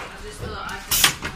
I just thought I could